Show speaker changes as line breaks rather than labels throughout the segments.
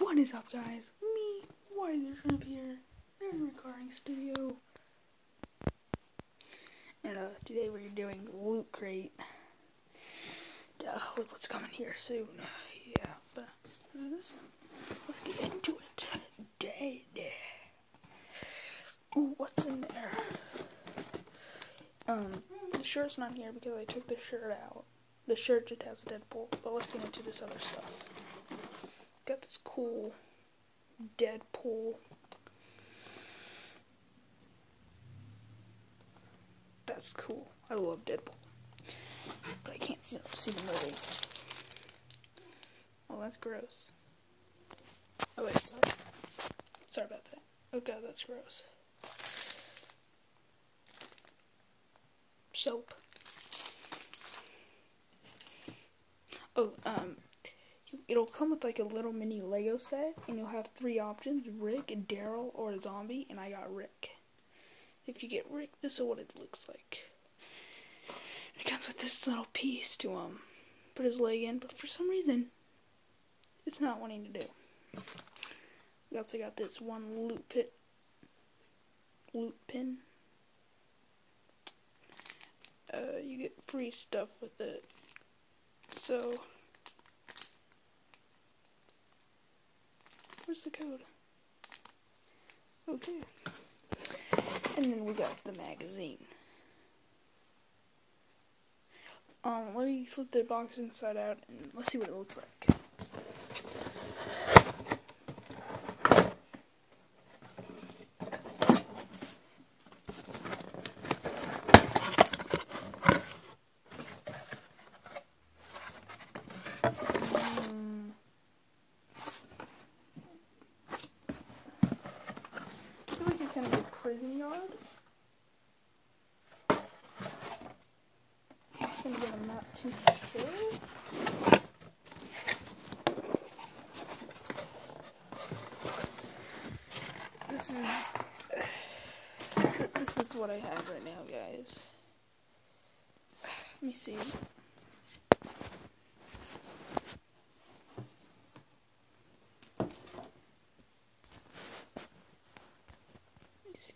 What is up, guys? Me, Wiser Shrimp here. There's a recording studio. And uh, today we're doing Loot Crate. Uh, look what's coming here soon. Yeah, but this, let's get into it. Day, day. Ooh, what's in there? Um, the shirt's not here because I took the shirt out. The shirt just has a Deadpool, but let's get into this other stuff. Got this cool Deadpool. That's cool. I love Deadpool. But I can't see, see the movie. Oh, that's gross. Oh, wait, sorry. Sorry about that. Oh, God, that's gross. Soap. Oh, um, it'll come with like a little mini Lego set, and you'll have three options: Rick, Daryl, or a zombie. And I got Rick. If you get Rick, this is what it looks like. It comes with this little piece to um put his leg in, but for some reason, it's not wanting to do. We also got this one loot pit, loot pin. Uh, you get free stuff with it. So, where's the code? Okay. And then we got the magazine. Um, let me flip the box inside out and let's see what it looks like. Mm. I feel like it's gonna be a prison yard. I'm gonna I'm not too sure. This is this is what I have right now, guys. Let me see.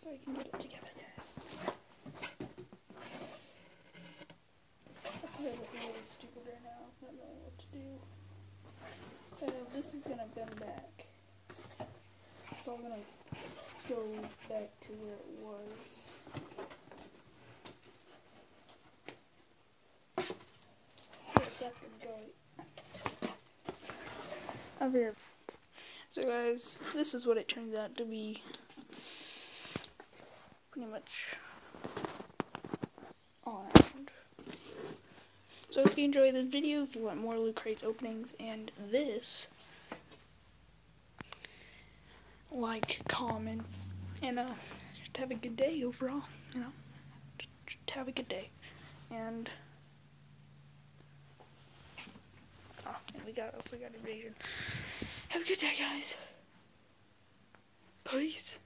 Let me see if I can get it together, guys. I feel like I'm really stupid right now, not knowing what to do. So this is gonna bend back. So I'm gonna go back to where it was. Yeah, back and. Over here. So guys, this is what it turns out to be. Pretty much all around. So if you enjoyed this video, if you want more Loot Crate openings and this, like, comment, and uh, just have a good day overall, you know, just, just have a good day. And, oh, and we got, also got invasion. Have a good day, guys. Peace.